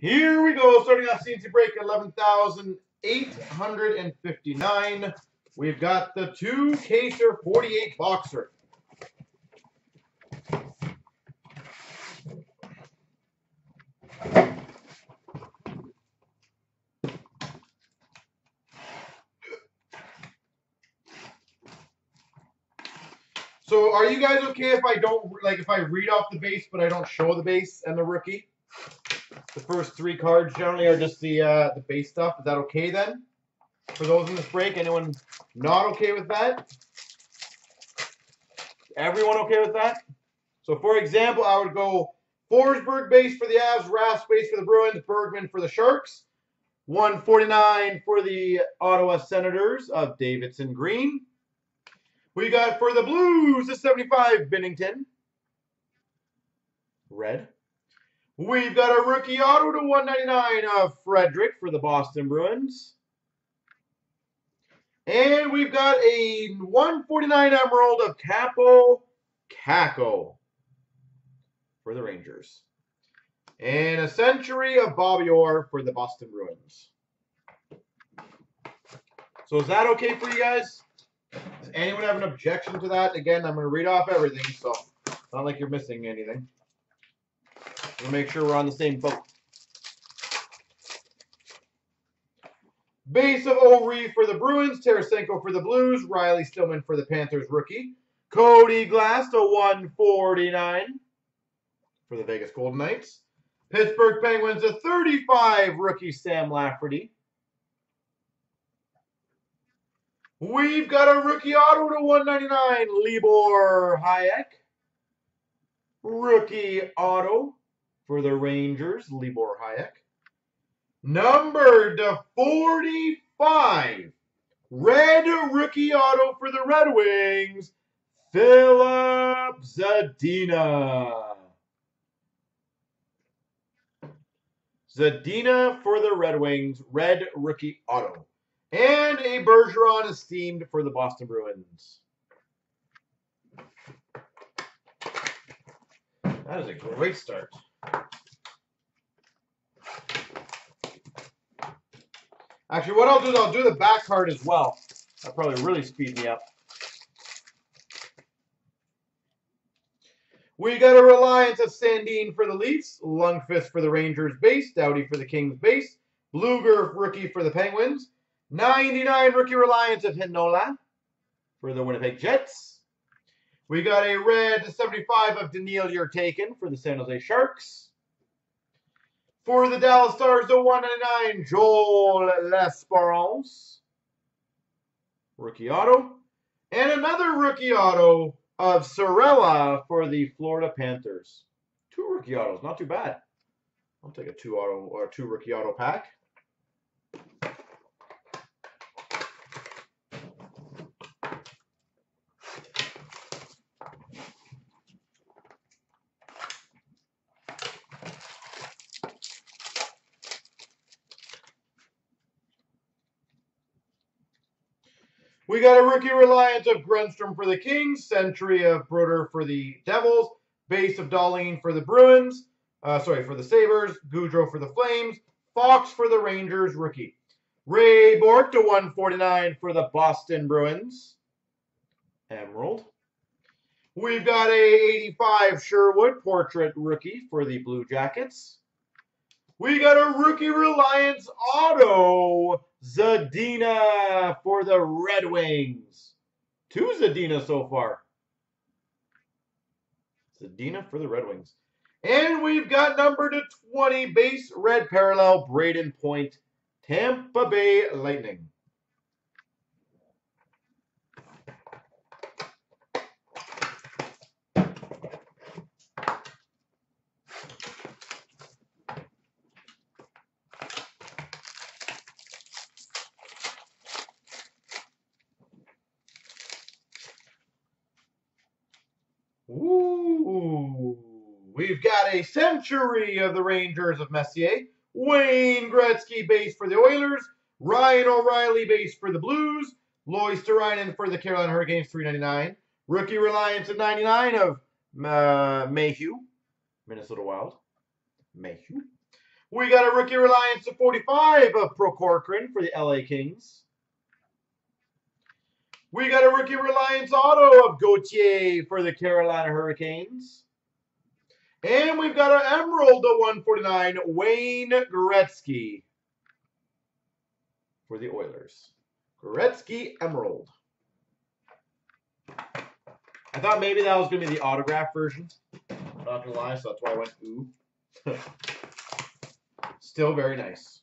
Here we go. Starting off CNC break 11,859. We've got the two Caser 48 boxer. So are you guys okay if I don't like if I read off the base but I don't show the base and the rookie? The first three cards generally are just the uh, the base stuff. Is that okay then? For those in this break, anyone not okay with that? Everyone okay with that? So for example, I would go Forsberg base for the Avs, Rask base for the Bruins, Bergmann for the Sharks, 149 for the Ottawa Senators of Davidson Green. We got for the Blues, the 75, Binnington. Red. We've got a rookie auto to 199 of uh, Frederic for the Boston Bruins. And we've got a 149 Emerald of Kaapo Kakko for the Rangers. And a Century of Bobby Orr for the Boston Bruins. So is that okay for you guys? Does anyone have an objection to that? Again, I'm going to read off everything, so it's not like you're missing anything. We'll make sure we're on the same boat. Base of O'Ree for the Bruins, Tarasenko for the Blues, Riley Stillman for the Panthers rookie, Cody Glass to 149 for the Vegas Golden Knights, Pittsburgh Penguins to 35 rookie Sam Lafferty, We've got a rookie auto to 199, Libor Hajek. Rookie auto for the Rangers, Libor Hajek. Number to 45, red rookie auto for the Red Wings, Filip Zadina. Zadina for the Red Wings, red rookie auto. And a Bergeron esteemed for the Boston Bruins. That is a great start. Actually, what I'll do is I'll do the back card as well. That'll probably really speed me up. We got a Reliance of Sandin for the Leafs, Lundqvist for the Rangers base, Doughty for the Kings base, Blueger rookie for the Penguins, 99 rookie reliance of Heinola for the Winnipeg Jets. We got a red 75 of Daniil taken for the San Jose Sharks. For the Dallas Stars, the 199 Joel L'Esperance. Rookie auto. And another rookie auto of Sorella for the Florida Panthers. Two rookie autos, not too bad. I'll take a two auto or two rookie auto pack. We got a rookie reliance of Grundstrom for the Kings, Century of Brodeur for the Devils, base of Dahlin for the Bruins, uh, sorry, for the Sabres, Gaudreau for the Flames, Fox for the Rangers, rookie. Ray Bourque to 149 for the Boston Bruins. Emerald. We've got a 85 Sherwood portrait rookie for the Blue Jackets. We got a rookie Reliance auto Zadina for the Red Wings. Two Zadina so far. Zadina for the Red Wings. And we've got number to 20 base red parallel Brayden Point Tampa Bay Lightning. Ooh, we've a century of the Rangers of Messier. Wayne Gretzky base for the Oilers. Ryan O'Reilly base for the Blues. Lois Ryan for the Carolina Hurricanes, 399. Rookie Reliance at 99 of uh, Mayhew, Minnesota Wild. Mayhew. We got a rookie reliance of 45 of Procorcoran for the LA Kings. We got a rookie reliance auto of Gauthier for the Carolina Hurricanes. And we've got our emerald to 149, Wayne Gretzky for the Oilers. Gretzky Emerald. I thought maybe that was going to be the autograph version. I'm not going to lie, so that's why I went ooh. Still very nice.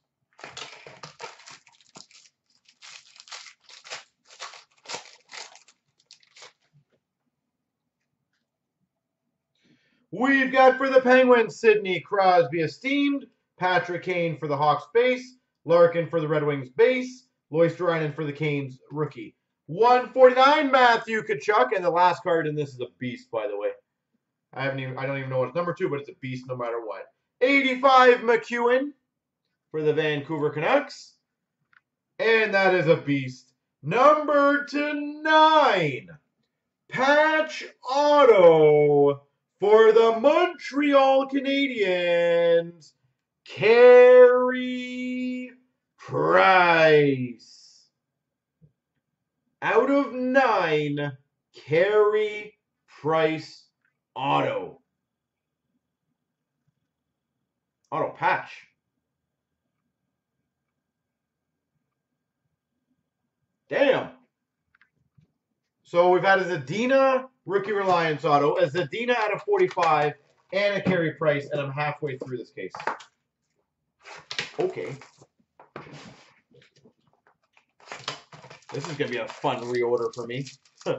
We've got for the Penguins, Sidney Crosby Esteemed, Patrick Kane for the Hawks base, Larkin for the Red Wings base, Luostarinen for the Canes rookie. 149 Matthew Tkachuk, and the last card and this is a beast, by the way. I haven't even I don't even know what it's number two, but it's a beast no matter what. 85 MacEwen for the Vancouver Canucks. And that is a beast. Number to nine. Patch Auto for the Montreal Canadiens, Carey Price. Out of nine, Carey Price auto. Auto patch. Damn. So we've had a Zadina rookie reliance auto, a Zadina out of 45, and a Carey Price, and I'm halfway through this case. Okay. This is going to be a fun reorder for me.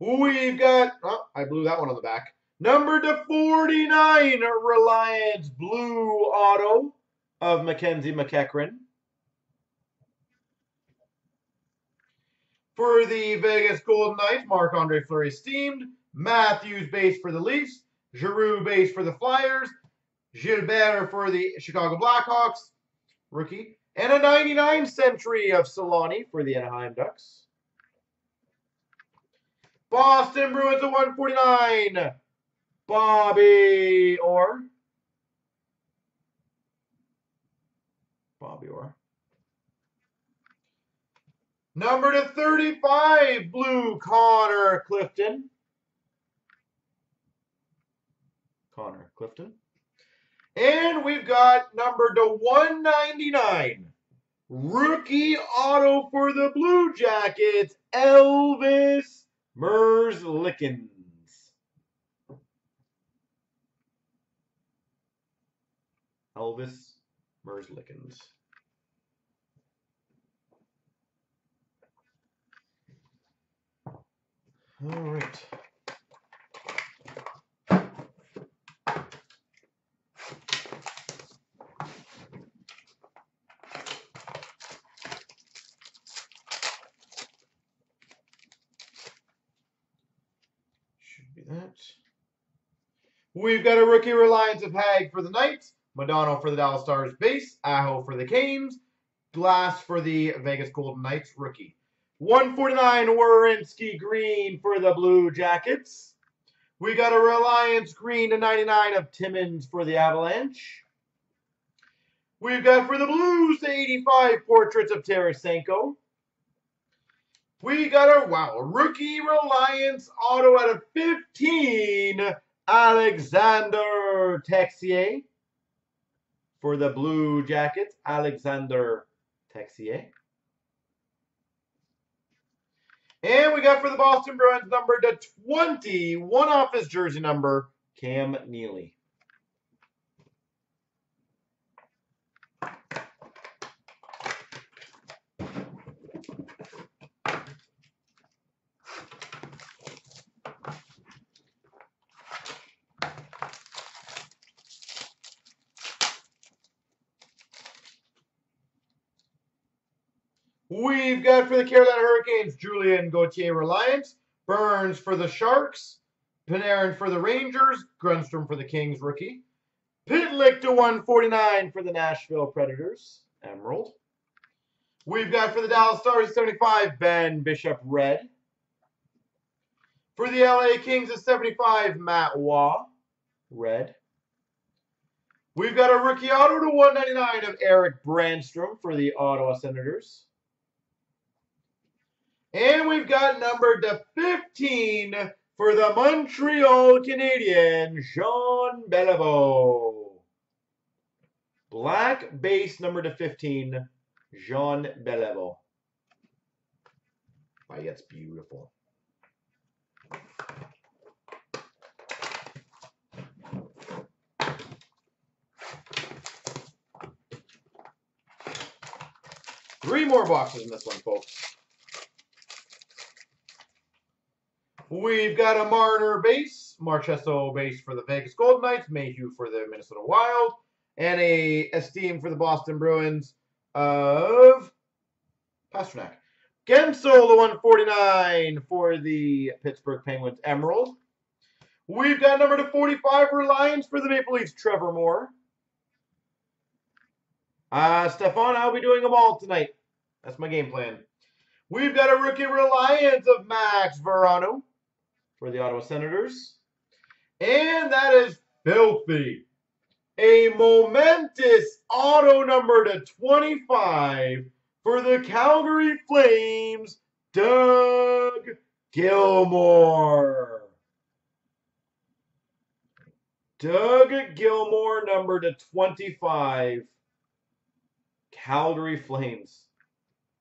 We've got, oh, I blew that one on the back. Number to 49, Reliance Blue Auto of Mackenzie MacEachern. For the Vegas Golden Knights, Marc-Andre Fleury steamed. Matthews base for the Leafs. Giroux base for the Flyers. Gilbert for the Chicago Blackhawks, rookie. And a 99 century of Selanne for the Anaheim Ducks. Boston Bruins at 149. Bobby Orr. Bobby Orr. Number to 35, Blue Connor Clifton. Connor Clifton. And we've got number to 199. Rookie auto for the Blue Jackets, Elvis Merzlikins. Elvis Merzlikins. All right. Should be that. We've got a rookie reliance of Hague for the Knights, Modano for the Dallas Stars base, Aho for the Canes, Glass for the Vegas Golden Knights rookie. 149 Werenski Green for the Blue Jackets. We got a Reliance Green to 99 of Timmins for the Avalanche. We've got for the Blues 85 portraits of Tarasenko. We got a wow rookie reliance auto out of 15, Alexander Texier for the Blue Jackets, Alexander Texier. And we got for the Boston Bruins number to 20, one off his jersey number, Cam Neely. We've got for the Carolina Hurricanes, Julien Gauthier Reliance, Burns for the Sharks, Panarin for the Rangers, Grundstrom for the Kings rookie, Pitlick to 149 for the Nashville Predators, Emerald. We've got for the Dallas Stars 75, Ben Bishop Red. For the LA Kings is 75, Matt Waugh, red. We've got a rookie auto to 199 of Eric Brannstrom for the Ottawa Senators. And we've got number to 15 for the Montreal Canadiens, Jean Beliveau. Black base number to 15, Jean Beliveau. Why, that's beautiful. Three more boxes in this one, folks. We've got a Marner base, Marchessault base for the Vegas Golden Knights, Mayhew for the Minnesota Wild, and a Esteem for the Boston Bruins of Pastrnak. Guentzel, the 149 for the Pittsburgh Penguins Emerald. We've got number to 45 Reliance for the Maple Leafs, Trevor Moore. Uh, Stefan, I'll be doing them all tonight. That's my game plan. We've got a rookie reliance of Max Veronneau for the Ottawa Senators. And that is filthy. A momentous auto number to 25 for the Calgary Flames, Doug Gilmour. Doug Gilmour, number to 25. Calgary Flames.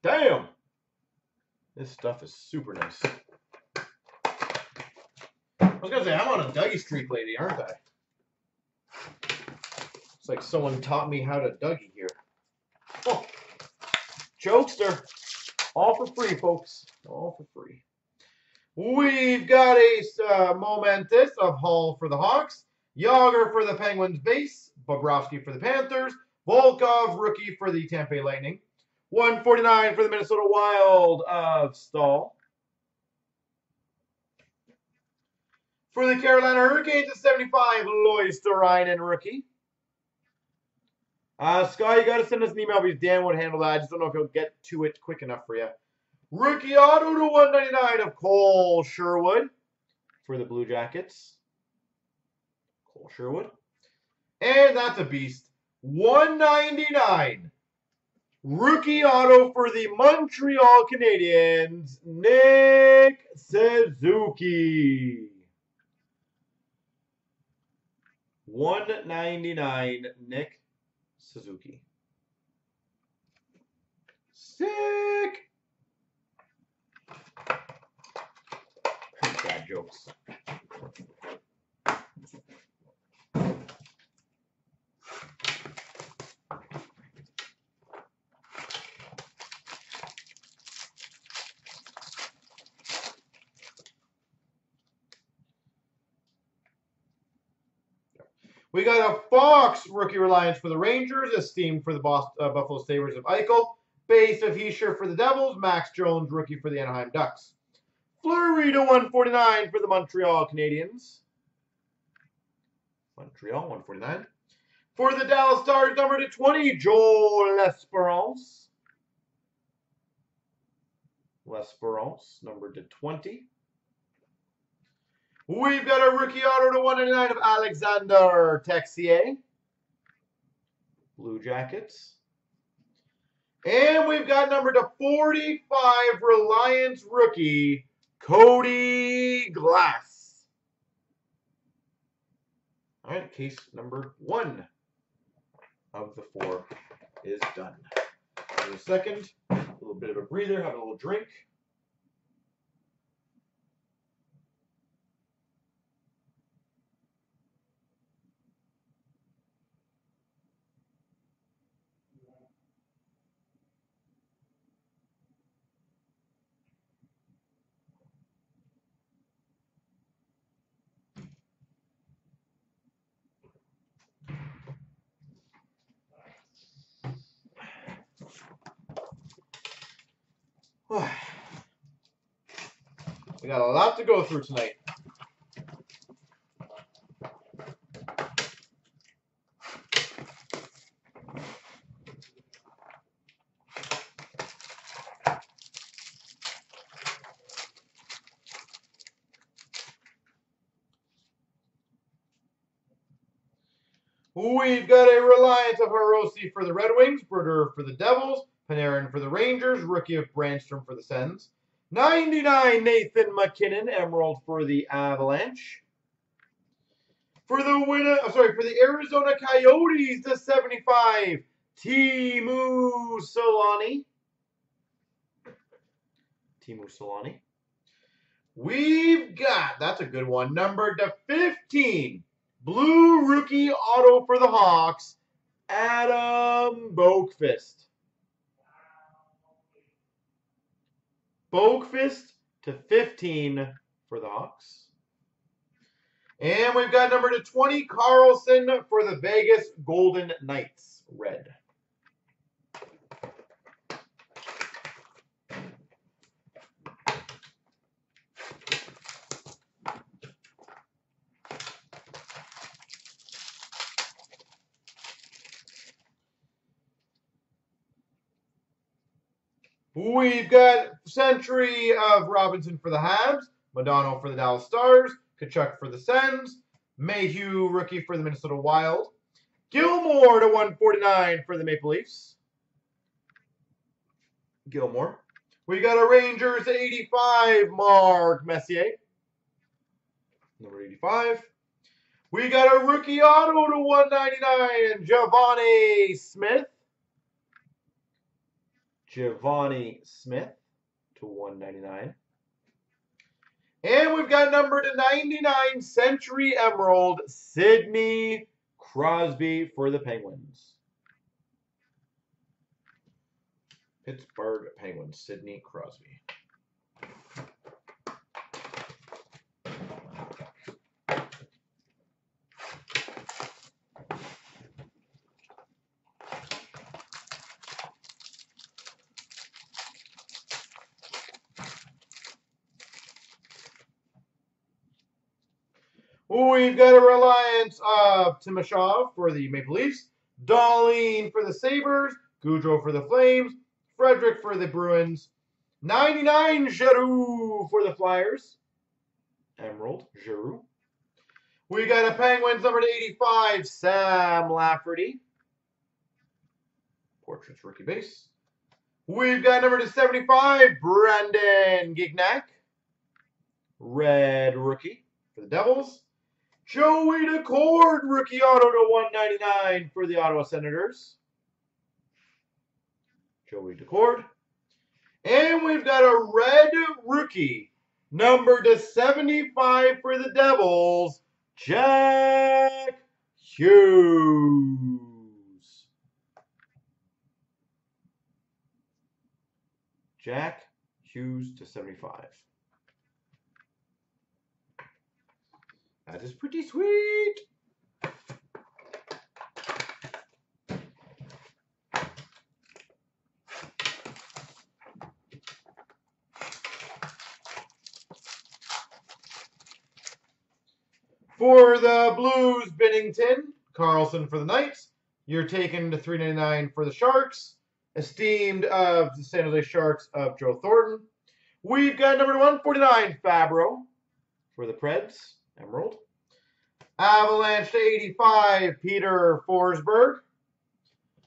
Damn! This stuff is super nice. I was gonna say, I'm on a Dougie streak lady, aren't I? It's like someone taught me how to Dougie here. Oh, jokester. All for free, folks. All for free. We've got a uh, momentous of Hall for the Hawks, Jagr for the Penguins base, Bobrovsky for the Panthers, Volkov rookie for the Tampa Lightning, 149 for the Minnesota Wild of Staal. For the Carolina Hurricanes, a 75, Luostarinen rookie. Uh, Sky, you got to send us an email because Dan would handle that. I just don't know if he'll get to it quick enough for you. Rookie auto to 199 of Cole Sherwood for the Blue Jackets. Cole Sherwood. And that's a beast. 199. Rookie auto for the Montreal Canadiens, Nick Suzuki. 199 Nick Suzuki. Sick. Bad jokes. We got a Fox rookie reliance for the Rangers, Esteem for the Boston, uh, Buffalo Sabres of Eichel, base of Hischier for the Devils, Max Jones rookie for the Anaheim Ducks. Fleury to 149 for the Montreal Canadiens. Montreal 149. For the Dallas Stars, number to 20, Joel L'Esperance. L'Esperance, number to 20. We've got a rookie auto to 199 of Alexander Texier. Blue Jackets. And we've got number to 45 Reliance rookie, Cody Glass. All right, case number one of the four is done. A second, a little bit of a breather, have a little drink. We got a lot to go through tonight. We've got a reliance of Hirose for the Red Wings, Berger for the Devils, Panarin for the Rangers, rookie of Branstrom for the Sens, 99 Nathan MacKinnon, Emerald for the Avalanche. For the winner, oh, sorry, for the Arizona Coyotes, the 75, Teemu Selanne. Teemu Selanne. We've got, that's a good one, number to 15, blue rookie auto for the Hawks, Adam Boqvist. Boqvist to 15 for the Hawks. And we've got number to 20, Karlsson for the Vegas Golden Knights, red. We've got Century of Robinson for the Habs, Modano for the Dallas Stars, Tkachuk for the Sens, Mayhew rookie for the Minnesota Wild, Gilmour to 149 for the Maple Leafs. Gilmour. We got a Rangers 85, Mark Messier. Number 85. We got a rookie auto to 199, Givani Smith. Givani Smith to 199. And we've got number to 99 Century Emerald, Sidney Crosby for the Penguins. Pittsburgh Penguins, Sidney Crosby. We've got a reliance of Timashov for the Maple Leafs, Dahlin for the Sabres, Gaudreau for the Flames, Frederic for the Bruins, 99 Giroux for the Flyers, Emerald Giroux. We got a Penguins number to 85, Sam Lafferty. Portraits rookie base. We've got number to 75, Brandon Gignac. Red rookie for the Devils. Joey Daccord, rookie auto to 199 for the Ottawa Senators. Joey Daccord. And we've got a red rookie, number to 75 for the Devils, Jack Hughes. Jack Hughes to 75. That is pretty sweet. For the Blues, Binnington, Karlsson for the Knights. You're taken to 399 for the Sharks. Esteemed of the San Jose Sharks of Joe Thornton. We've got number 149, Fabbro for the Preds. Emerald. Avalanche to 85, Peter Forsberg.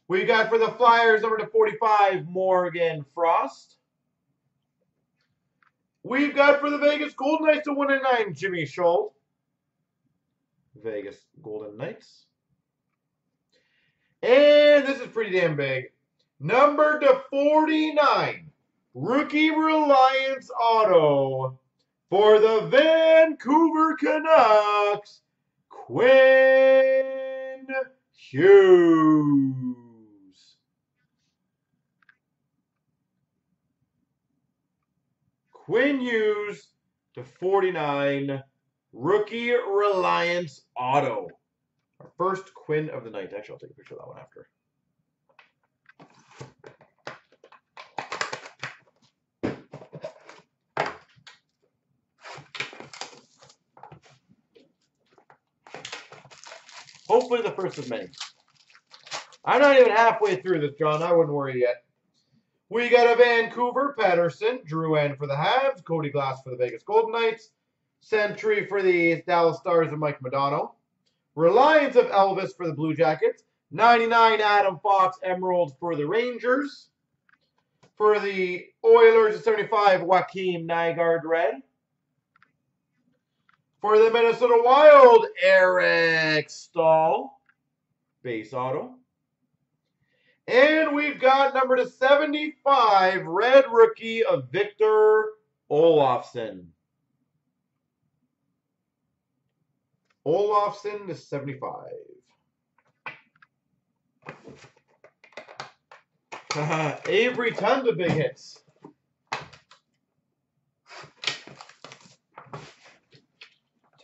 We got for the Flyers, number to 45, Morgan Frost. We've got for the Vegas Golden Knights to 109, Jimmy Schuldt. Vegas Golden Knights. And this is pretty damn big. Number to 49, Rookie Reliance Auto for the Vancouver Canucks, Quinn Hughes. Quinn Hughes to 49, rookie Reliance Auto. Our first Quinn of the night. Actually, I'll take a picture of that one after. Hopefully the first of many. I'm not even halfway through this, John. I wouldn't worry yet. We got a Vancouver, Pettersson, Drouin for the Habs, Cody Glass for the Vegas Golden Knights, Century for the Dallas Stars and Mike Modano. Reliance of Elvis for the Blue Jackets. 99 Adam Fox Emerald for the Rangers. For the Oilers, 75 Joakim Nygard Red. For the Minnesota Wild, Eric Staal, base auto. And we've got number to 75, red rookie of Victor Olofsson. Olofsson to 75. Avery, tons of big hits.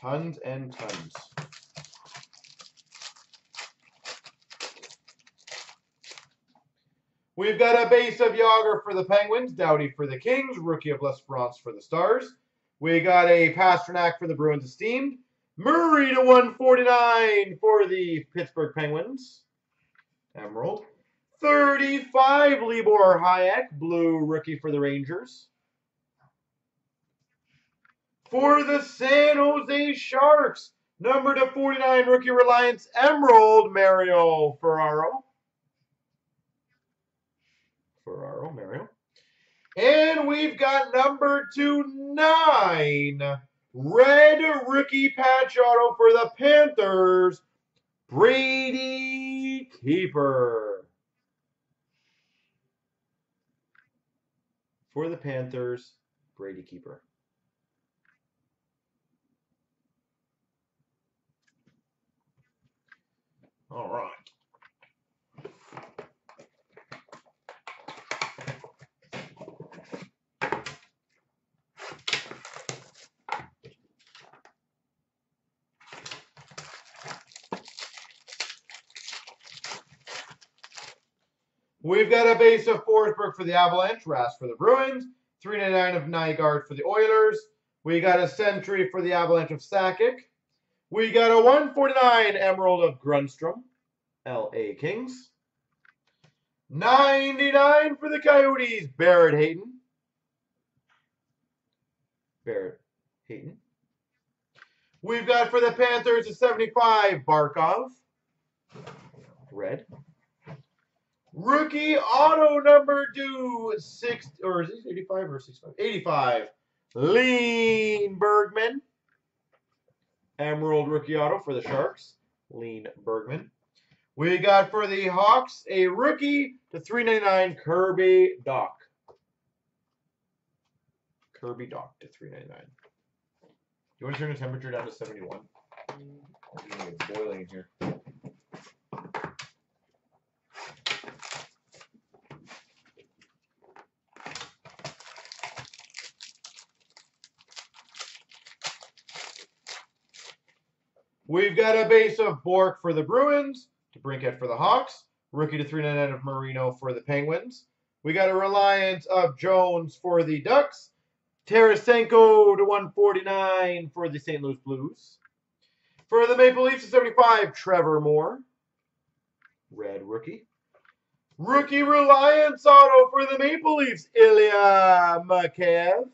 Tons and tons. We've got a base of Jagr for the Penguins, Doughty for the Kings, rookie of L'Esperance for the Stars. We got a Pastrnak for the Bruins Esteemed, Murray to 149 for the Pittsburgh Penguins, Emerald. 35 Libor Hajek, blue rookie for the Rangers. For the San Jose Sharks, number to 49 rookie Reliance Emerald, Mario Ferraro. Ferraro, Mario. And we've got number two nine, red rookie patch auto for the Panthers, Brady Keeper. For the Panthers, Brady Keeper. All right. We've got a base of Forsberg for the Avalanche, Rask for the Bruins, 399 of Nygard for the Oilers. We got a Century for the Avalanche of Sakic. We got a 149 Emerald of Grundstrom, LA Kings. 99 for the Coyotes, Barrett Hayton. Barrett Hayton. We've got for the Panthers a 75 Barkov, red. Rookie auto number two, six, or is this 85 or 65? 85. Lean Bergmann. Emerald rookie auto for the Sharks. Lean Bergmann. We got for the Hawks a rookie to 399 Kirby Dach. Kirby Dach to 399. Do you want to turn the temperature down to 71? It's boiling in here. We've got a base of Bork for the Bruins, to Brinkett for the Hawks, rookie to 399 of Marino for the Penguins. We got a Reliance of Jones for the Ducks, Tarasenko to 149 for the St. Louis Blues. For the Maple Leafs to 75, Trevor Moore, red rookie. Rookie Reliance auto for the Maple Leafs, Ilya Mikheyev.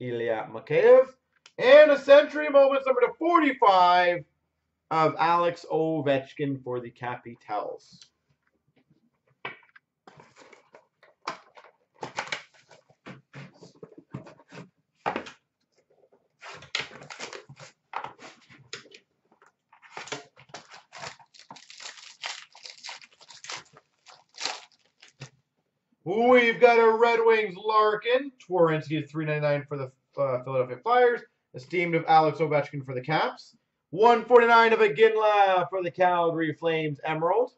Ilya Mikheyev. And a Century Moments number to 45 of Alex Ovechkin for the Capitals. We've got a Red Wings Larkin, Twarynski to 399 for the uh, Philadelphia Flyers. Esteemed of Alex Ovechkin for the Caps. 149 of Iginla for the Calgary Flames Emerald.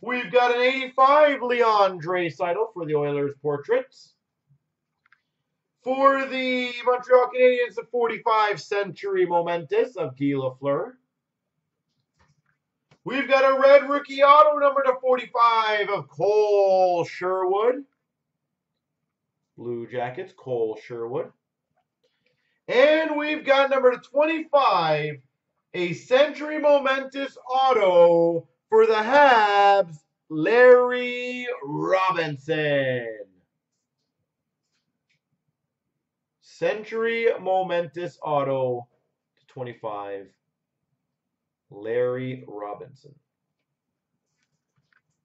We've got an 85 Leon Draisaitl for the Oilers Portraits. For the Montreal Canadiens, the 45 Century Momentous of Guy Lafleur. We've got a red rookie auto number to 45 of Cole Sherwood. Blue Jackets, Cole Sherwood. And we've got number 25, a Century Momentous Auto for the Habs, Larry Robinson. Century Momentous Auto to 25, Larry Robinson.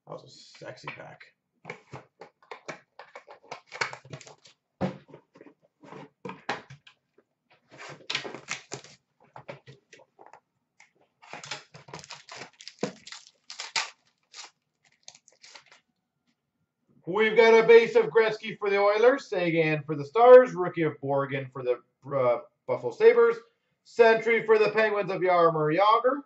That was a sexy pack. We've got a base of Gretzky for the Oilers, Seguin for the Stars, rookie of Borgen for the uh, Buffalo Sabres, Sentry for the Penguins of Jaromir Jagr.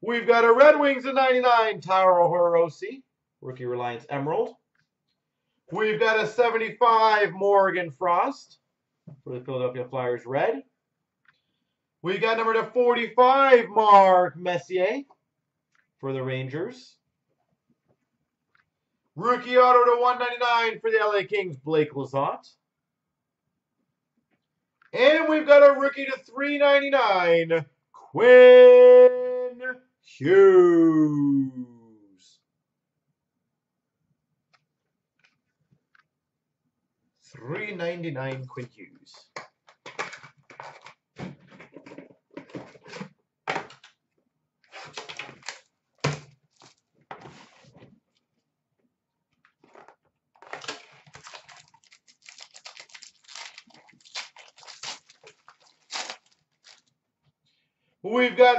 We've got a Red Wings of 99, Taro Hirose, rookie Reliance Emerald. We've got a 75 Morgan Frost for the Philadelphia Flyers Red. We got number to 45 Mark Messier for the Rangers. Rookie auto to 199 for the LA Kings, Blake Lizotte. And we've got a rookie to 399, Quinn Hughes. Three ninety nine Quinn Hughes.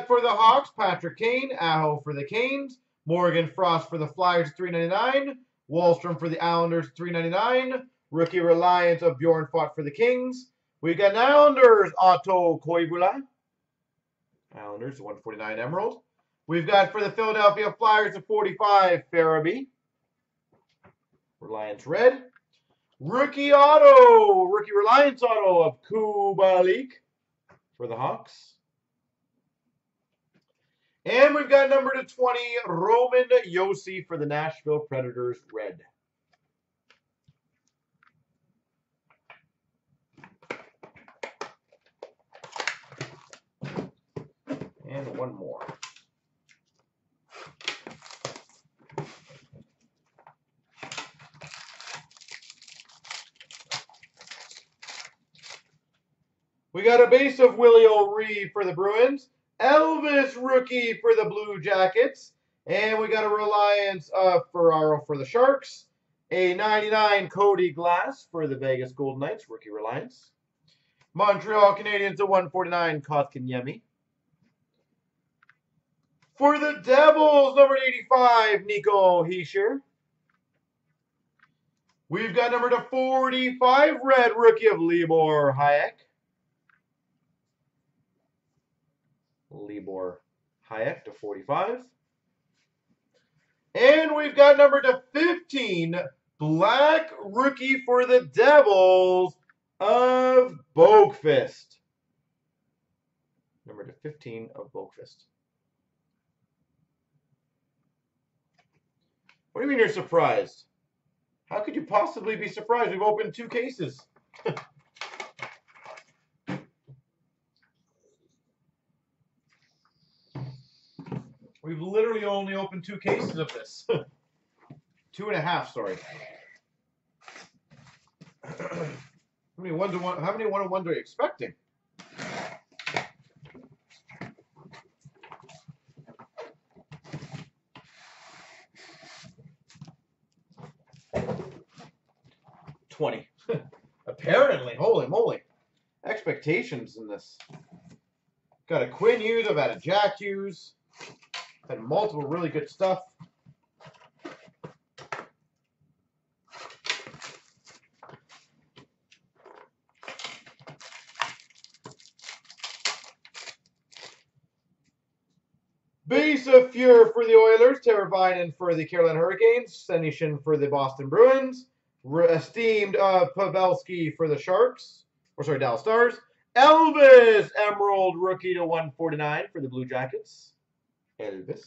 For the Hawks, Patrick Kane, Aho for the Canes, Morgan Frost for the Flyers, 399, Wahlstrom for the Islanders, 399, rookie Reliance of Bjornfot for the Kings. We've got Islanders, Otto Koivula. Islanders, 149 Emerald. We've got for the Philadelphia Flyers, a 45 Farabee. Reliance Red. Rookie Auto, rookie Reliance Auto of Kubalik for the Hawks. And we've got number to 20, Roman Josi for the Nashville Predators Red. And one more. We got a base of Willie O'Ree for the Bruins. Elvis rookie for the Blue Jackets. And we got a Reliance uh, Ferraro for the Sharks. A 99 Cody Glass for the Vegas Golden Knights, rookie Reliance. Montreal Canadiens a 149 Kotkaniemi. For the Devils, number 85, Nico Hischier. We've got number to 45, red rookie of Libor Hajek. Libor Hajek to 45. And we've got number to 15, black rookie for the Devils of Boqvist. Number to 15 of Boqvist. What do you mean you're surprised? How could you possibly be surprised? We've opened two cases. We've literally only opened two cases of this. two and a half, sorry. how many one to one? How many one to ones are you expecting? Twenty. Apparently, holy moly, expectations in this. Got a Quinn Hughes. I've had a Jack Hughes. Had multiple really good stuff. Base of Fuhr for the Oilers, Teravainen for the Carolina Hurricanes, Senyshyn for the Boston Bruins, esteemed uh, Pavelski for the Sharks, or sorry, Dallas Stars, Elvis Emerald rookie to 149 for the Blue Jackets. Elvis.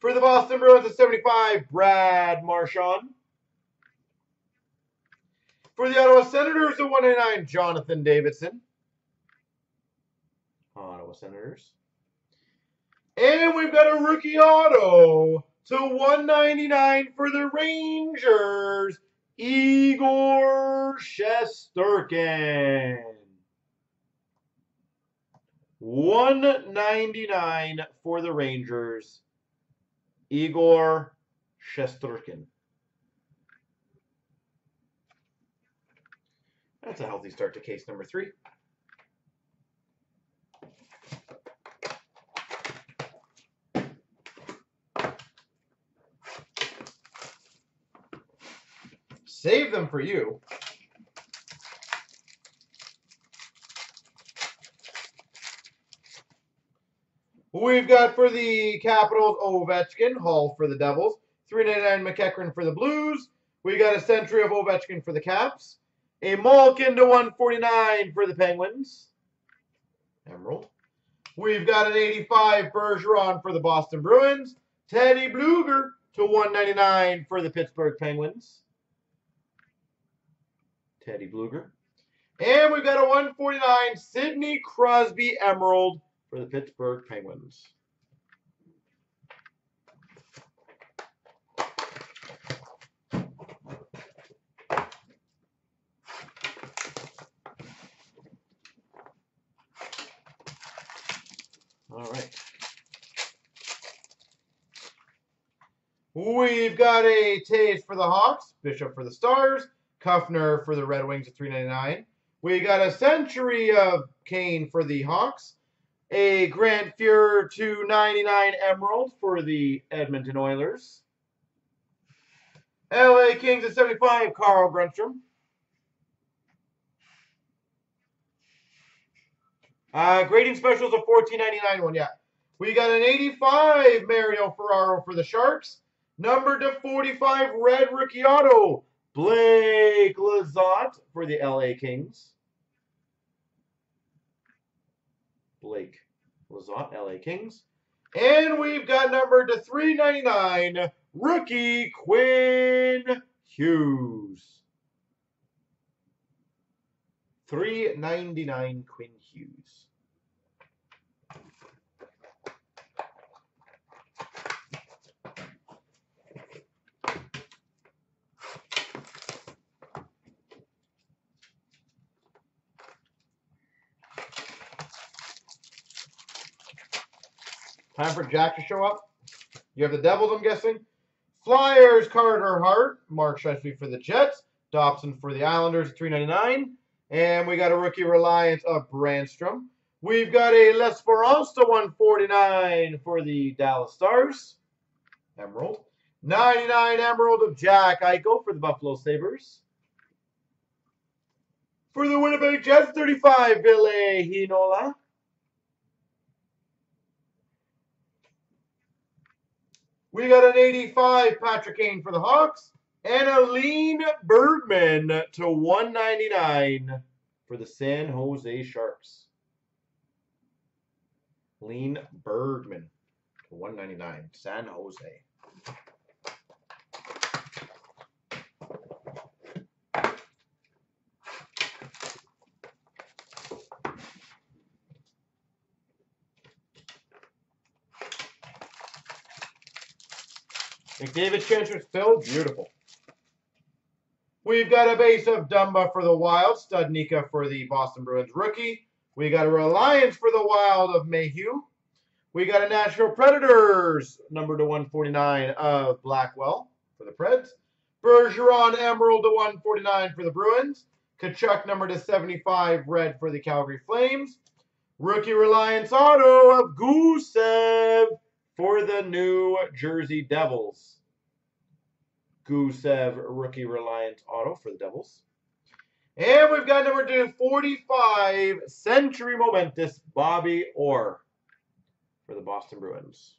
For the Boston Bruins at 75, Brad Marchand. For the Ottawa Senators at 199, Jonathan Davidson. Ottawa Senators. And we've got a rookie auto to 199 for the Rangers, Igor Shesterkin. 199 for the Rangers, Igor Shesterkin. That's a healthy start to case number three. Save them for you. We've got for the Capitals, Ovechkin, Hall for the Devils, 399 MacEachern for the Blues. We got a century of Ovechkin for the Caps. A Malkin to 149 for the Penguins. Emerald. We've got an 85 Bergeron for the Boston Bruins. Teddy Blueger to 199 for the Pittsburgh Penguins. Teddy Blueger. And we've got a 149 Sidney Crosby Emerald for the Pittsburgh Penguins. All right. We've got a Toews for the Hawks, Bishop for the Stars, Kuffner for the Red Wings at 399. We got a Century of Kane for the Hawks, a Grant Fuhr 299 Emerald for the Edmonton Oilers. LA Kings at 75, Carl Grundstrom. Uh, grading specials of 14.99 one, yeah. We got an 85 Mario Ferraro for the Sharks. Number to 45 red auto, Blake Lizotte for the LA Kings. Blake Lizotte, LA Kings. And we've got number to 399, rookie Quinn Hughes. 399 Quinn Hughes. Time for Jack to show up. You have the Devils, I'm guessing. Flyers, Carter Hart. Mark Scheifele for the Jets. Dobson for the Islanders, 399. And we got a rookie reliance of Brannstrom. We've got a L'Esperance to 149 for the Dallas Stars. Emerald. 99 Emerald of Jack Eichel for the Buffalo Sabres. For the Winnipeg Jets, 35 Ville Heinola. We got an 85 Patrick Kane for the Hawks. And a Lean Bergmann to 199 for the San Jose Sharks. Lean Bergmann to 199, San Jose. McDavid Chancer still beautiful. We've got a base of Dumba for the Wild, Studnicka for the Boston Bruins rookie. We got a Reliance for the Wild of Mayhew. We got a Nashville Predators, number to 149 of Blackwell for the Preds. Bergeron Emerald to 149 for the Bruins. Tkachuk number to 75 red for the Calgary Flames. Rookie Reliance Auto of Gusev for the New Jersey Devils. Gusev rookie Reliance Auto for the Devils. And we've got number two, 45 Century Momentous Bobby Orr for the Boston Bruins.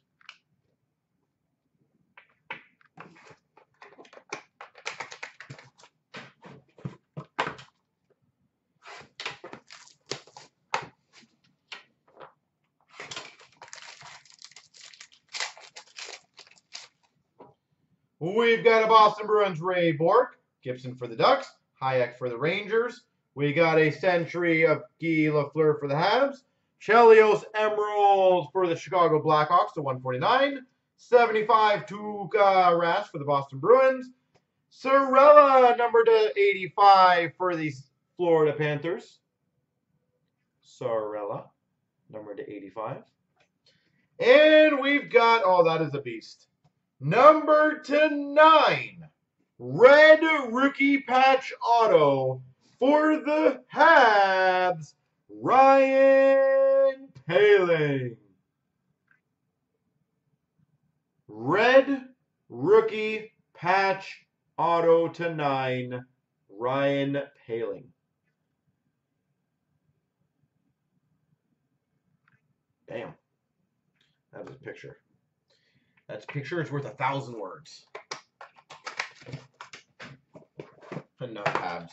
We've got a Boston Bruins Ray Bourque, Gibson for the Ducks, Hajek for the Rangers. We got a Century of Guy Lafleur for the Habs. Chelios Emerald for the Chicago Blackhawks to 149. 75 Tuukka Rask for the Boston Bruins. Saarela number to 85 for the Florida Panthers. Saarela. number to 85. And we've got, oh, that is a beast. Number to 9, red rookie patch auto for the Habs, Ryan Poehling. Red rookie patch auto to 9, Ryan Poehling. Damn. That is a picture. That picture is worth a thousand words. Enough tabs.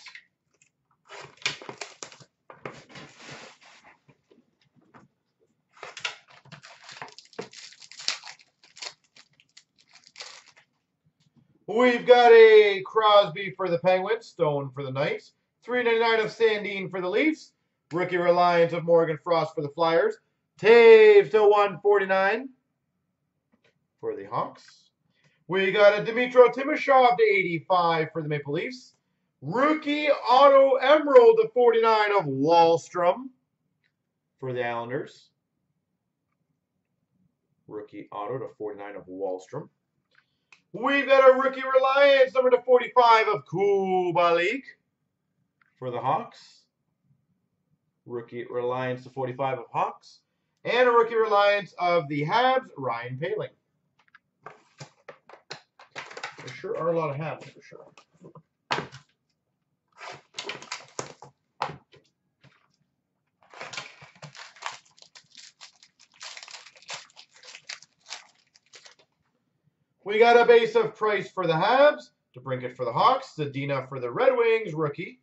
We've got a Crosby for the Penguins, Stone for the Knights, 399 of Sandin for the Leafs, Rookie Reliance of Morgan Frost for the Flyers, Toews to 149 for the Hawks. We got a Dmytro Timashov to 85 for the Maple Leafs. Rookie Auto Emerald to 49 of Wahlstrom for the Islanders. Rookie Auto to 49 of Wahlstrom. We've got a Rookie Reliance number to 45 of Kubalik for the Hawks. Rookie Reliance to 45 of Hawks. And a Rookie Reliance of the Habs, Ryan Poehling. There sure are a lot of Habs for sure. We got a base of Price for the Habs, DeBrincat for the Hawks, Zadina for the Red Wings, rookie.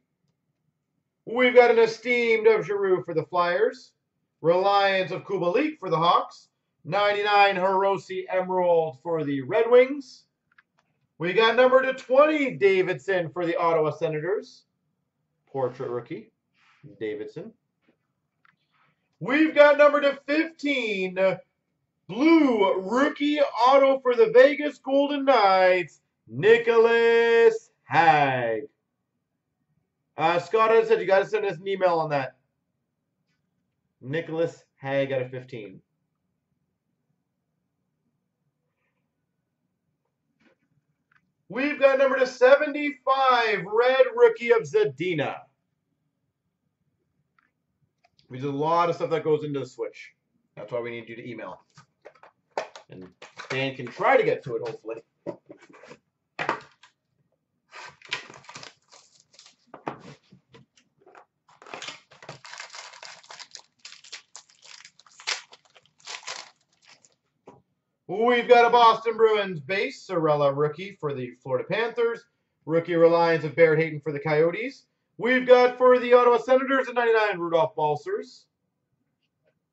We've got an esteemed of Giroux for the Flyers, Reliance of Kubalik for the Hawks, 99 Hirose Emerald for the Red Wings. We got number to 20 Davidson for the Ottawa Senators, portrait rookie, Davidson. We've got number to 15 Blue rookie auto for the Vegas Golden Knights, Nicholas Hague. Uh, Scott has said you got to send us an email on that. Nicholas Hague out of 15. We've got number to 75, red rookie of Zadina. There's a lot of stuff that goes into the switch. That's why we need you to email. And Dan can try to get to it, hopefully. We've got a Boston Bruins base, Saarela rookie for the Florida Panthers. Rookie Reliance of Barrett Hayton for the Coyotes. We've got for the Ottawa Senators a 99 Rudolfs Balcers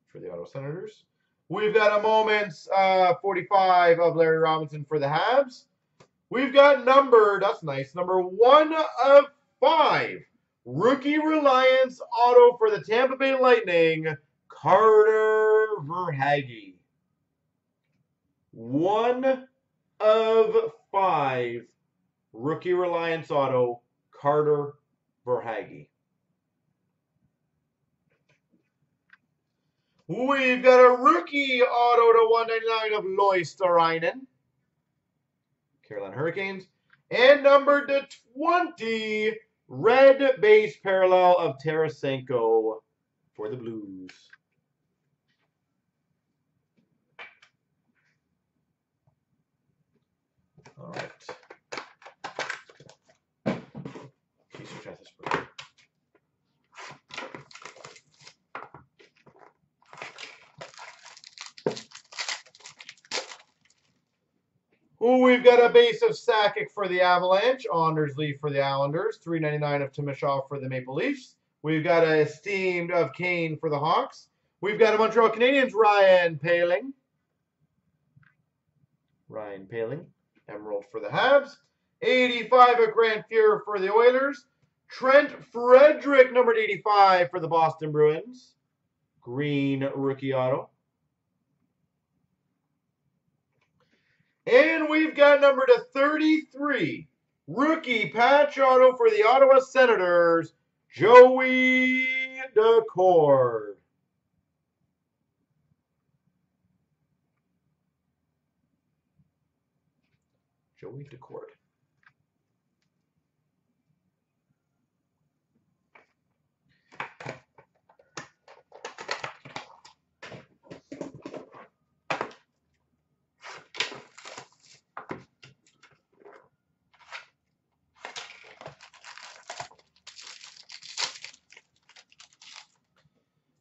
for the Ottawa Senators. We've got a Moments uh, 45 of Larry Robinson for the Habs. We've got number, that's nice, number one of five. Rookie Reliance Auto for the Tampa Bay Lightning, Carter Verhaeghe. One of five. Rookie Reliance Auto, Carter Verhaeghe. We've got a rookie auto to 199 of Luostarinen. Carolina Hurricanes. And number to 20, red base parallel of Tarasenko for the Blues. All right. Ooh, we've got a base of Sakic for the Avalanche, Leaf for the Islanders, 399 of Timashov for the Maple Leafs. We've got a esteemed of Kane for the Hawks. We've got a Montreal Canadiens, Ryan Poehling. Ryan Poehling, Emerald for the Habs. 85 of Grant Fuhr for the Oilers. Trent Frederic, numbered 85 for the Boston Bruins. Green rookie auto. And we've got number to 33, rookie patch auto for the Ottawa Senators, Joey Daccord.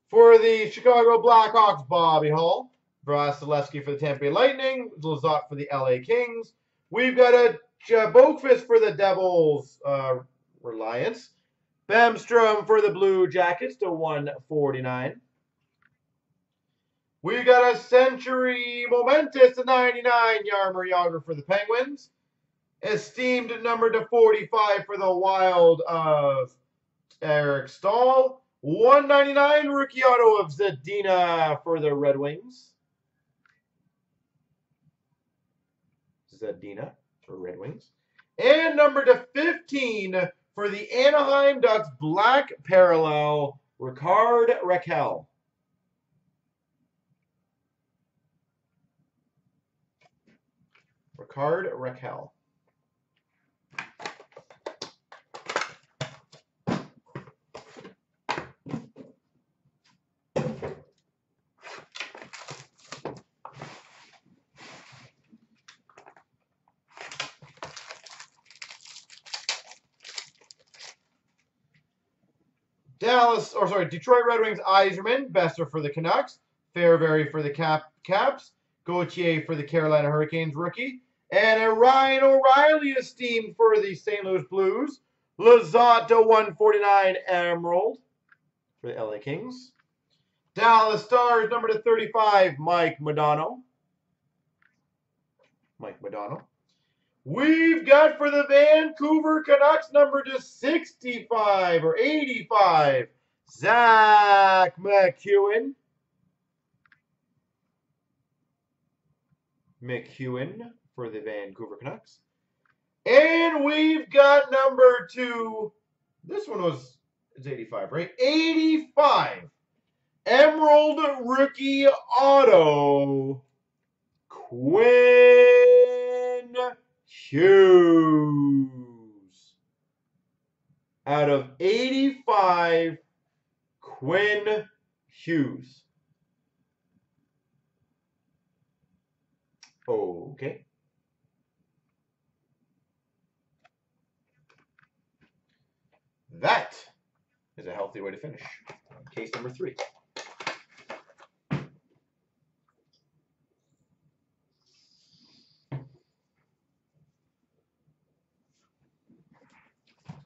For the Chicago Blackhawks, Bobby Hull. Vasilevskiy for the Tampa Bay Lightning. Lizotte for the LA Kings. We've got a Boqvist for the Devils uh, Reliance. Bemstrom for the Blue Jackets to 149. We've got a Century Momentous to 99 Jaromir Jagr for the Penguins. Esteemed number to 45 for the Wild of Eric Staal. 199 rookie auto of Zadina for the Red Wings. Zadina for Red Wings. And number to 15 for the Anaheim Ducks Black Parallel, Rickard Rakell. Rickard Rakell. Dallas, or sorry, Detroit Red Wings, Yzerman, Boeser for the Canucks, Fehervary for the Cap Caps, Gauthier for the Carolina Hurricanes rookie, and a Ryan O'Reilly esteemed for the St. Louis Blues, Lizotte 149 Emerald for the LA Kings, Dallas Stars number to 35, Mike Modano. Mike Modano. We've got for the Vancouver Canucks number to 65 or 85, Zack MacEwen. MacEwen for the Vancouver Canucks. And we've got number two. This one was it's 85, right? 85. Emerald Rookie Auto. Quinn Hughes. Out of 85, Quinn Hughes. Okay. That is a healthy way to finish. Case number three.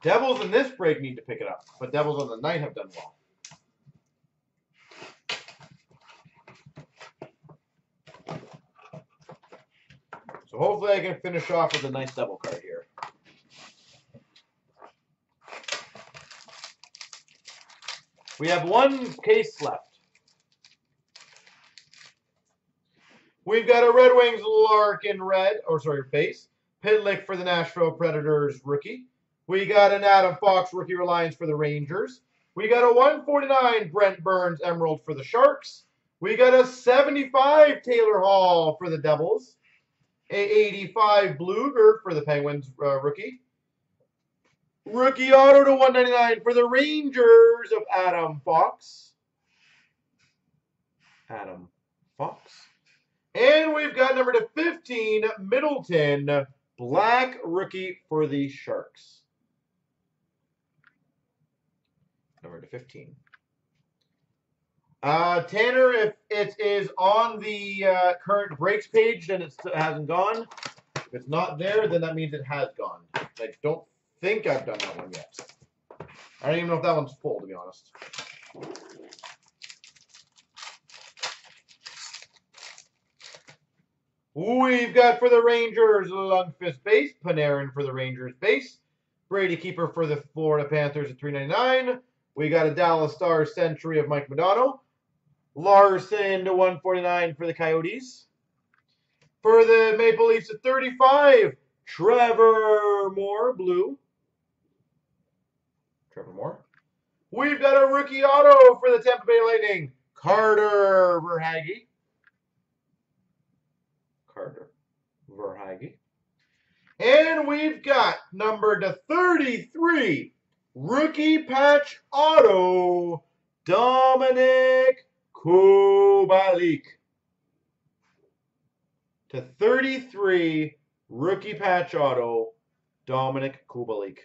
Devils in this break need to pick it up, but Devils on the night have done well. So hopefully I can finish off with a nice double card here. We have one case left. We've got a Red Wings Larkin red, or sorry, base. Pitlick for the Nashville Predators rookie. We got an Adam Fox rookie reliance for the Rangers. We got a 149 Brent Burns Emerald for the Sharks. We got a 75 Taylor Hall for the Devils. A 85 Blueger for the Penguins uh, rookie. Rookie auto to 199 for the Rangers of Adam Fox. Adam Fox. And we've got number to 15, Middleton, black rookie for the Sharks. Number to 15. Uh, Tanner, if it is on the uh, current breaks page, then it hasn't gone. If it's not there, then that means it has gone. I don't think I've done that one yet. I don't even know if that one's full, to be honest. We've got for the Rangers, Lundqvist base, Panarin for the Rangers base, Brady Keeper for the Florida Panthers at 399. We got a Dallas Stars century of Mike Modano. Larson to 149 for the Coyotes. For the Maple Leafs at 35, Trevor Moore, blue. Trevor Moore. We've got a rookie auto for the Tampa Bay Lightning, Carter Verhaeghe. Carter Verhaeghe. And we've got number to 33, rookie patch auto, Dominik Kubalik. To 33, rookie patch auto, Dominik Kubalik.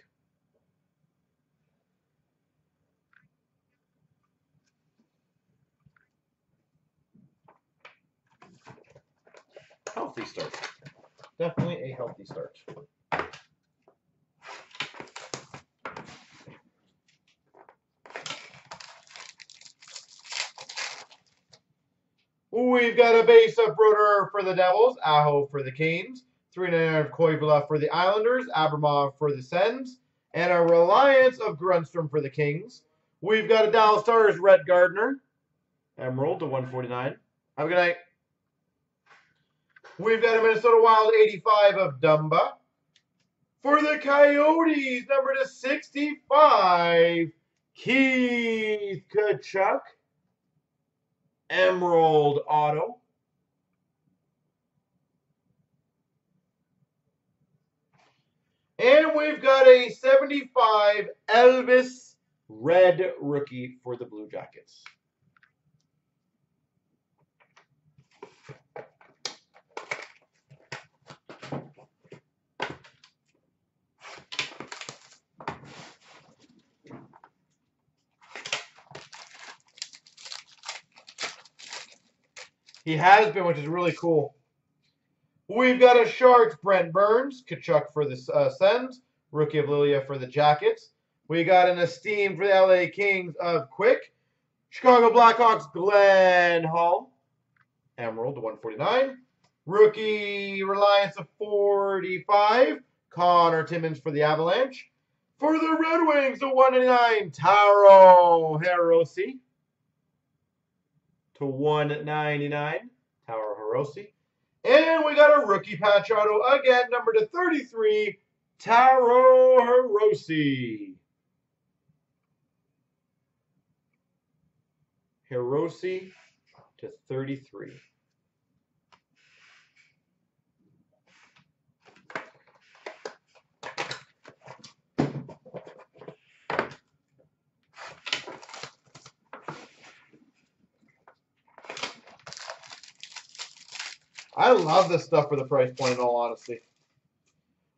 Healthy start. Definitely a healthy start. We've got a base of Brodeur for the Devils, Aho for the Canes, 399 of Koivula for the Islanders, Abramov for the Sens, and a Reliance of Grundstrom for the Kings. We've got a Dallas Stars, Red Gardner, Emerald to 149. Have a good night. We've got a Minnesota Wild 85 of Dumba. For the Coyotes, number to 65, Keith Tkachuk. Emerald Auto. And we've got a 75 Elvis Red Rookie for the Blue Jackets. He has been, which is really cool. We've got a Sharks, Brent Burns, Tkachuk for the uh, Sens, Rookie of Lilia for the Jackets. We got an esteemed for the LA Kings of Quick, Chicago Blackhawks, Glenn Hall, Emerald to 149. Rookie Reliance of 45, Connor Timmins for the Avalanche. For the Red Wings, the 199, Taro Hirose to 199, Taro Hirose. And we got a rookie patch auto again, number to 33, Taro Hirose. Hirose to 33. I love this stuff for the price point, in all honesty.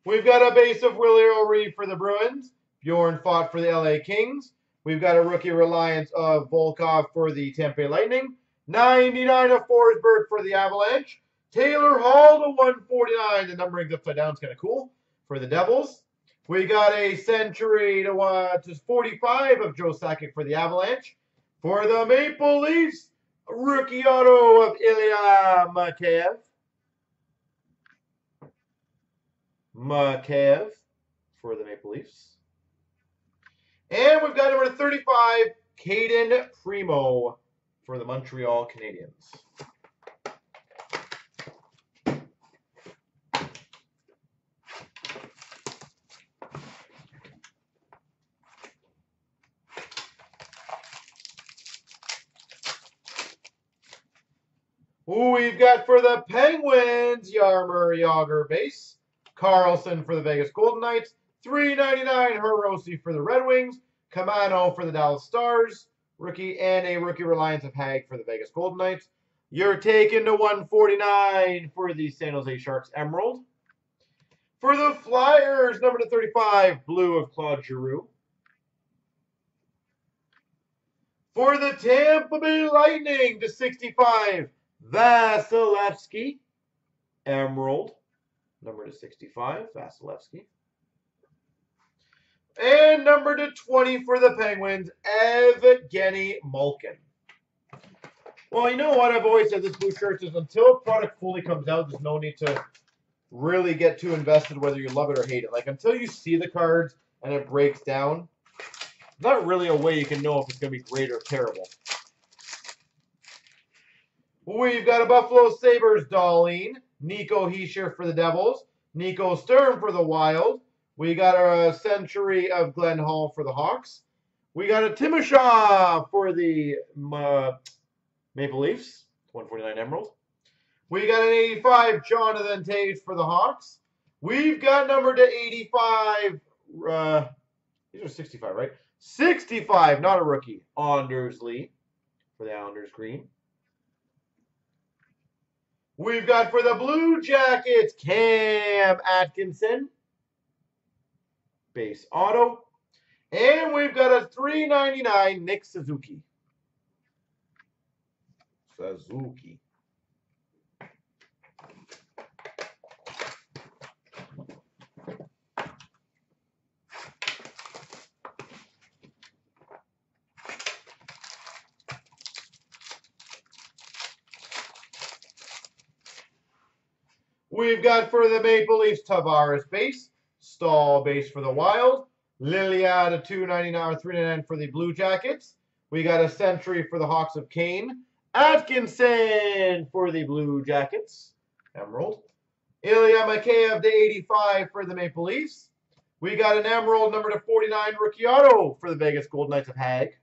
We've got a base of Willie O'Ree for the Bruins. Bjornfot for the LA Kings. We've got a rookie reliance of Volkov for the Tampa Lightning. 99 of Forsberg for the Avalanche. Taylor Hall to 149. The numbering's upside down. It's kind of cool for the Devils. We got a century to, uh, to 45 of Joe Sakic for the Avalanche. For the Maple Leafs, rookie auto of Ilya Mikheyev. Mikheyev for the Maple Leafs. And we've got number 35, Cayden Primeau for the Montreal Canadiens. We've got for the Penguins, Jaromir Jagr base. Karlsson for the Vegas Golden Knights. 399 Hirose for the Red Wings. Kamano for the Dallas Stars. Rookie and a rookie reliance of Hague for the Vegas Golden Knights. You're taken to 149 for the San Jose Sharks Emerald. For the Flyers, number to 35, blue of Claude Giroux. For the Tampa Bay Lightning to 65, Vasilevskiy, Emerald, number to 65, Vasilevskiy. And number to 20 for the Penguins, Evgeny Malkin. Well, you know what I've always said this blue shirt is until a product fully comes out, there's no need to really get too invested whether you love it or hate it. Like until you see the cards and it breaks down, not really a way you can know if it's going to be great or terrible. We've got a Buffalo Sabres Dahlin, Nico Hischier for the Devils, Nico Sturm for the Wild. We got a century of Glenn Hall for the Hawks. We got a Timashov for the uh, Maple Leafs, 149 Emerald. We got an 85 Jonathan Toews for the Hawks. We've got number to 85. Uh, these are 65, right? 65, not a rookie. Anders Lee for the Islanders green. We've got for the Blue Jackets, Cam Atkinson. Base auto. And we've got a 399 Nick Suzuki. Suzuki. We've got for the Maple Leafs Tavares base, Staal base for the Wild, Liliad 299 or 399 for the Blue Jackets. We got a Century for the Hawks of Kane, Atkinson for the Blue Jackets, Emerald. Ilya Mikheyev to 85 for the Maple Leafs. We got an Emerald number to 49 rookie auto for the Vegas Golden Knights of Hague.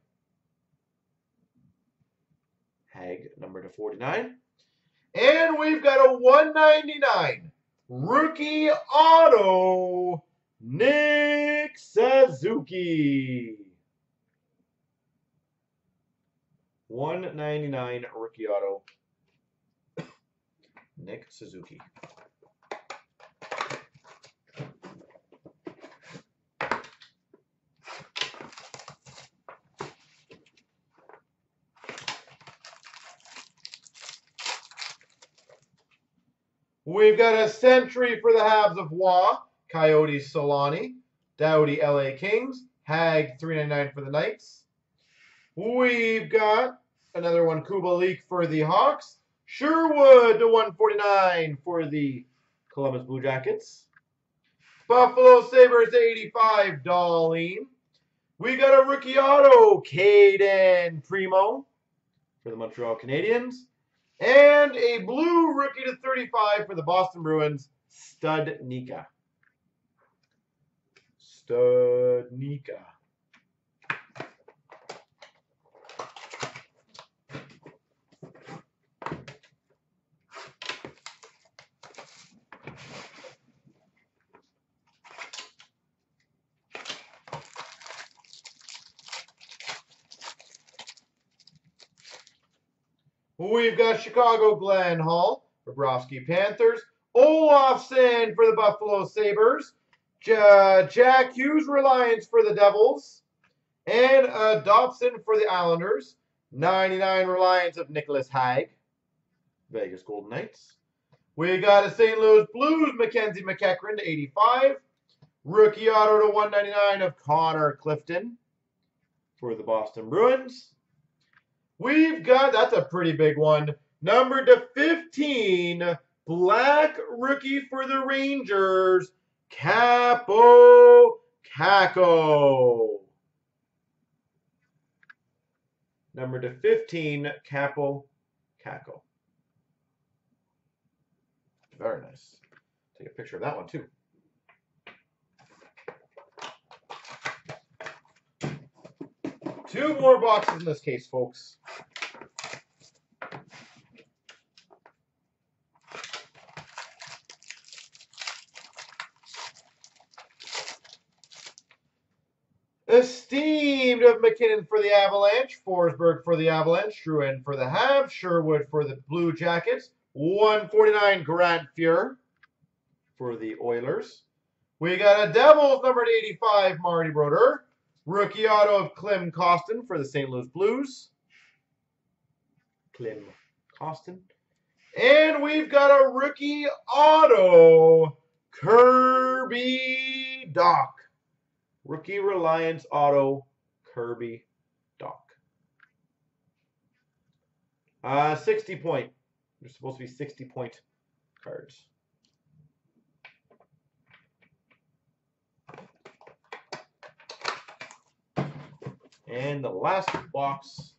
Hague number to 49. And we've got a 199 rookie auto, Nick Suzuki. 199 rookie auto, Nick Suzuki. We've got a Century for the halves of Wa, Coyotes Solani, Doughty LA Kings, Hague 399 for the Knights. We've got another one, Kubalik for the Hawks, Sherwood to 149 for the Columbus Blue Jackets. Buffalo Sabres 85, Dahlin. We got a rookie auto, Cayden Primeau for the Montreal Canadiens. And a blue rookie to 35 for the Boston Bruins, Studnicka. Stud Nika. We've got Chicago Glenn Hall, Bobrovsky Panthers, Olofsson for the Buffalo Sabres, Jack Hughes Reliance for the Devils, and uh, Dobson for the Islanders. 99 Reliance of Nicholas Hague, Vegas Golden Knights. We got a St. Louis Blues, Mackenzie MacEachern to 85. Rookie auto to 199 of Connor Clifton for the Boston Bruins. We've got, that's a pretty big one. Number to 15, black rookie for the Rangers, Kaapo Kakko. Number to 15, Kaapo Kakko. Very nice. Take a picture of that one too. Two more boxes in this case, folks. Esteemed of MacKinnon for the Avalanche, Forsberg for the Avalanche, Drouin for the Habs, Sherwood for the Blue Jackets, 149 Grant Fuhr for the Oilers. We got a Devils number 85, Marty Brodeur. Rookie auto of Klim Kostin for the St. Louis Blues. Klim Kostin. And we've got a rookie auto, Kirby Dach. Rookie Reliance Auto, Kirby Dach. Uh, 60 point. There's supposed to be 60 point cards. And the last box.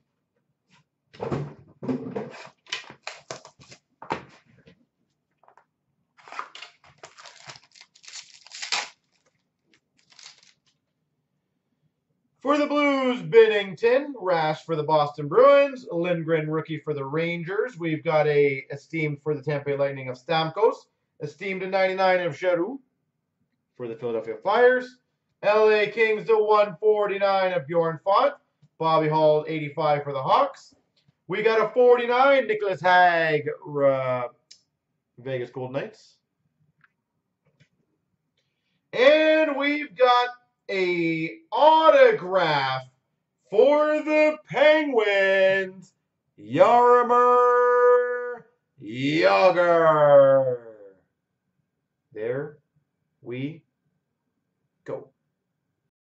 For the Blues, Binnington. Rask for the Boston Bruins. Lindgren, rookie for the Rangers. We've got a esteemed for the Tampa Bay Lightning of Stamkos. Esteemed to 99 of Giroux for the Philadelphia Flyers. LA Kings to 149 of Bjornfot. Bobby Hall 85 for the Hawks. We got a 49 Nicholas Hague uh, Vegas Golden Knights. And we've got a autograph for the Penguins, Jaromir Jagr. There we